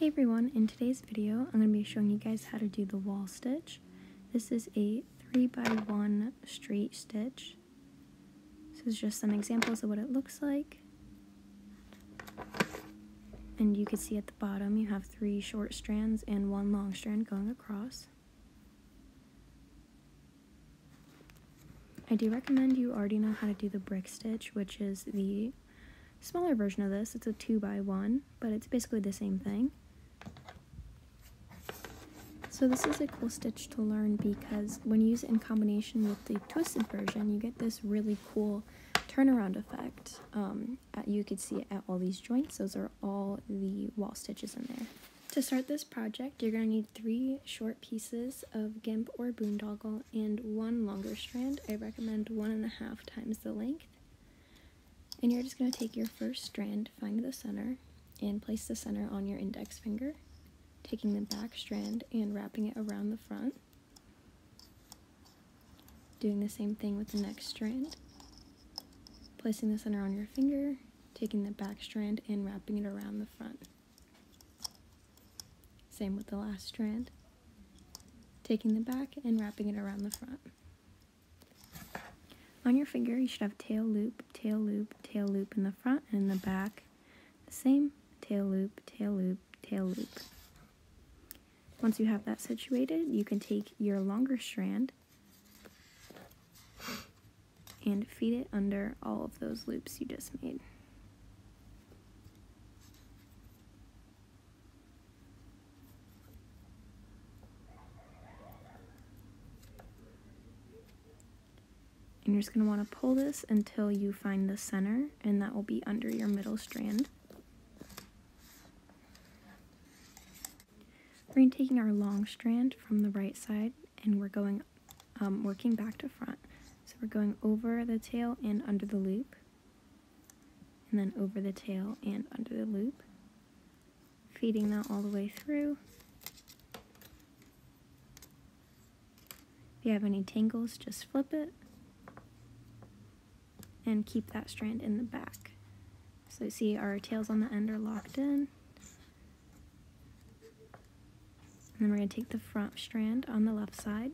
Hey everyone, in today's video I'm going to be showing you guys how to do the wall stitch. This is a 3 by one straight stitch. This is just some examples of what it looks like. And you can see at the bottom you have three short strands and one long strand going across. I do recommend you already know how to do the brick stitch, which is the smaller version of this. It's a 2 by one but it's basically the same thing. So this is a cool stitch to learn because when you use it in combination with the twisted version, you get this really cool turnaround effect. Um, you could see it at all these joints. Those are all the wall stitches in there. To start this project, you're going to need three short pieces of GIMP or boondoggle and one longer strand. I recommend one and a half times the length. And you're just going to take your first strand, find the center, and place the center on your index finger taking the back strand and wrapping it around the front. Doing the same thing with the next strand. Placing the center on your finger, taking the back strand and wrapping it around the front. Same with the last strand. Taking the back and wrapping it around the front. On your finger, you should have tail loop, tail loop, tail loop in the front and in the back. The same tail loop, tail loop, tail loop. Once you have that situated, you can take your longer strand and feed it under all of those loops you just made. And you're just going to want to pull this until you find the center, and that will be under your middle strand. We're taking our long strand from the right side and we're going um, working back to front. So we're going over the tail and under the loop, and then over the tail and under the loop, feeding that all the way through. If you have any tangles, just flip it and keep that strand in the back. So you see our tails on the end are locked in. And then we're going to take the front strand on the left side,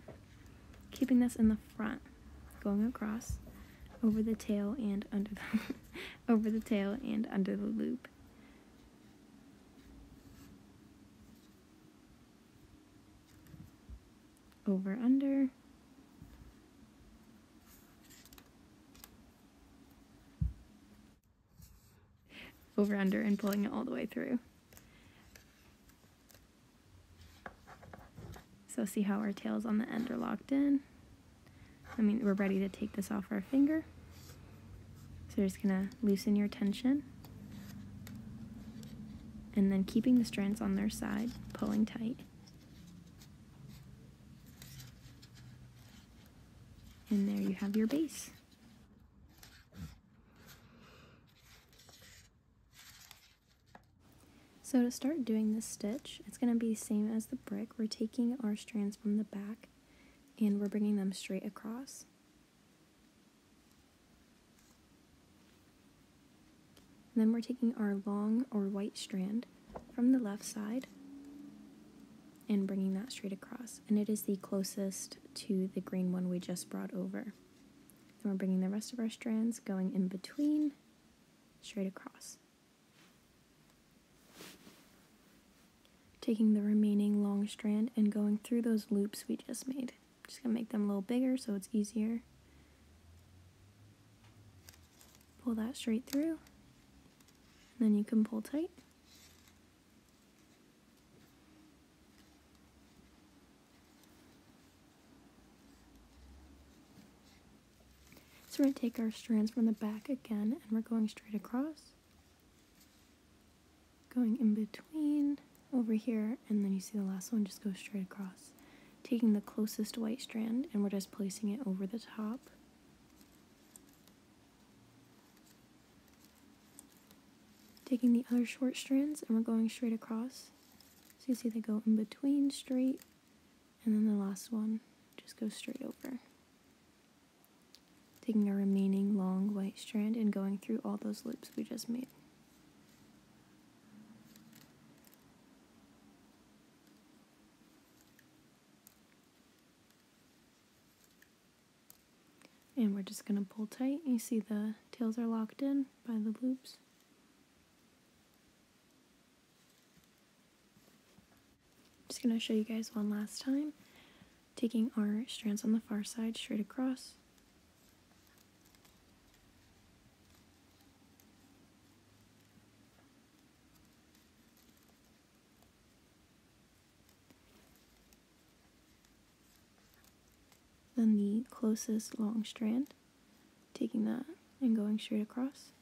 keeping this in the front, going across over the tail and under the over the tail and under the loop. Over under over under and pulling it all the way through. So see how our tails on the end are locked in. I mean, we're ready to take this off our finger. So you're just gonna loosen your tension. And then keeping the strands on their side, pulling tight. And there you have your base. So to start doing this stitch, it's going to be the same as the brick. We're taking our strands from the back and we're bringing them straight across. And then we're taking our long or white strand from the left side and bringing that straight across. And it is the closest to the green one we just brought over. Then we're bringing the rest of our strands going in between, straight across. Taking the remaining long strand and going through those loops we just made. Just gonna make them a little bigger so it's easier. Pull that straight through. And then you can pull tight. So we're going to take our strands from the back again and we're going straight across. Going in between over here, and then you see the last one just goes straight across. Taking the closest white strand, and we're just placing it over the top. Taking the other short strands, and we're going straight across. So you see they go in between straight, and then the last one just goes straight over. Taking our remaining long white strand and going through all those loops we just made. And we're just going to pull tight. You see the tails are locked in by the loops. Just going to show you guys one last time. Taking our strands on the far side straight across. Then the closest long strand, taking that and going straight across.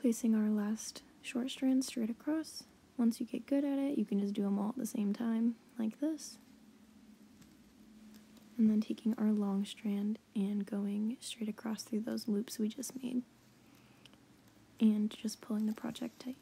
Placing our last short strand straight across. Once you get good at it, you can just do them all at the same time, like this. And then taking our long strand and going straight across through those loops we just made. And just pulling the project tight.